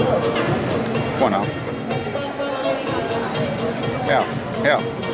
Come on now. Yeah, yeah.